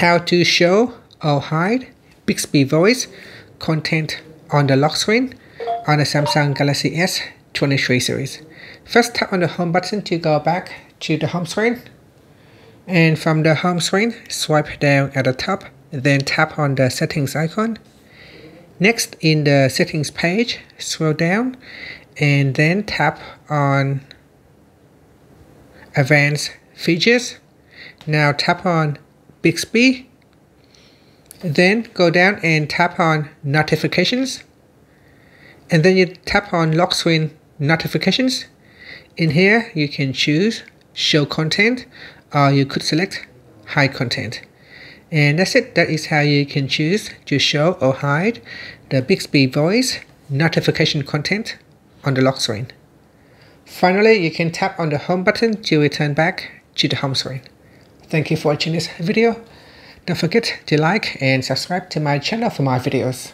how to show or hide Bixby Voice content on the lock screen on the Samsung Galaxy S23 series. First tap on the home button to go back to the home screen. And from the home screen, swipe down at the top, then tap on the settings icon. Next, in the settings page, scroll down and then tap on advanced features. Now tap on Bixby. Then go down and tap on notifications. And then you tap on lock screen notifications. In here, you can choose show content or you could select hide content. And that's it. That is how you can choose to show or hide the Bixby voice notification content on the lock screen. Finally, you can tap on the home button to return back to the home screen. Thank you for watching this video. Don't forget to like and subscribe to my channel for more videos.